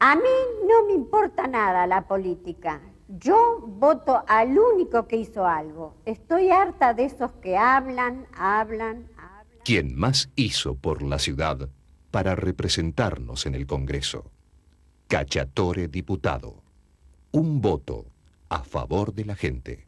A mí no me importa nada la política. Yo voto al único que hizo algo. Estoy harta de esos que hablan, hablan, hablan. Quien más hizo por la ciudad para representarnos en el Congreso. Cachatore Diputado. Un voto a favor de la gente.